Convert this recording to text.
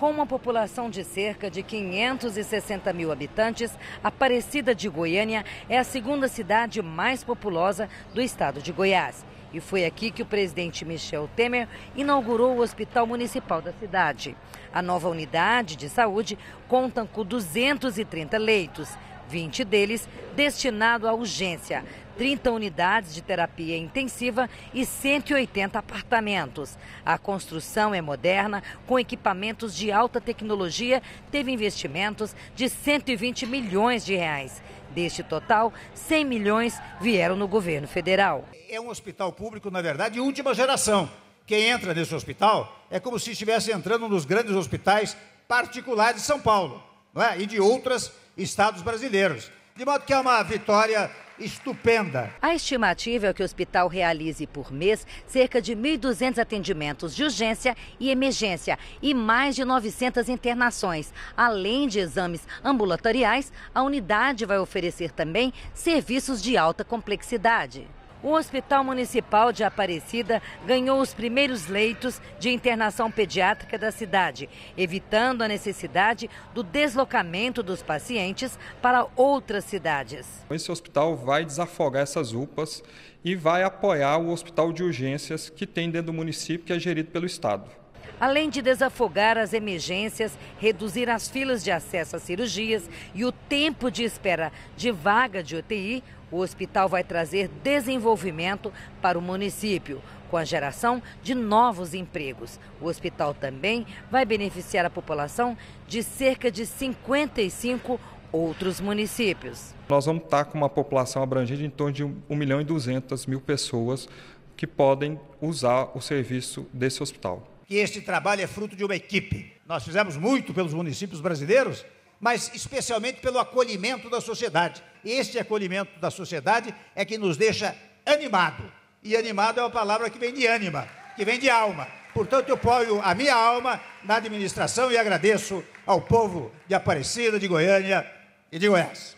Com uma população de cerca de 560 mil habitantes, Aparecida de Goiânia é a segunda cidade mais populosa do estado de Goiás. E foi aqui que o presidente Michel Temer inaugurou o Hospital Municipal da cidade. A nova unidade de saúde conta com 230 leitos 20 deles destinados à urgência, 30 unidades de terapia intensiva e 180 apartamentos. A construção é moderna, com equipamentos de alta tecnologia, teve investimentos de 120 milhões de reais. Deste total, 100 milhões vieram no governo federal. É um hospital público, na verdade, de última geração. Quem entra nesse hospital é como se estivesse entrando nos grandes hospitais particulares de São Paulo não é? e de outras estados brasileiros. De modo que é uma vitória estupenda. A estimativa é que o hospital realize por mês cerca de 1.200 atendimentos de urgência e emergência e mais de 900 internações. Além de exames ambulatoriais, a unidade vai oferecer também serviços de alta complexidade. O Hospital Municipal de Aparecida ganhou os primeiros leitos de internação pediátrica da cidade, evitando a necessidade do deslocamento dos pacientes para outras cidades. Esse hospital vai desafogar essas UPAs e vai apoiar o hospital de urgências que tem dentro do município, que é gerido pelo Estado. Além de desafogar as emergências, reduzir as filas de acesso às cirurgias e o tempo de espera de vaga de UTI, o hospital vai trazer desenvolvimento para o município, com a geração de novos empregos. O hospital também vai beneficiar a população de cerca de 55 outros municípios. Nós vamos estar com uma população abrangente em torno de 1 milhão e 200 mil pessoas que podem usar o serviço desse hospital que este trabalho é fruto de uma equipe. Nós fizemos muito pelos municípios brasileiros, mas especialmente pelo acolhimento da sociedade. Este acolhimento da sociedade é que nos deixa animado. E animado é uma palavra que vem de ânima, que vem de alma. Portanto, eu ponho a minha alma na administração e agradeço ao povo de Aparecida, de Goiânia e de Goiás.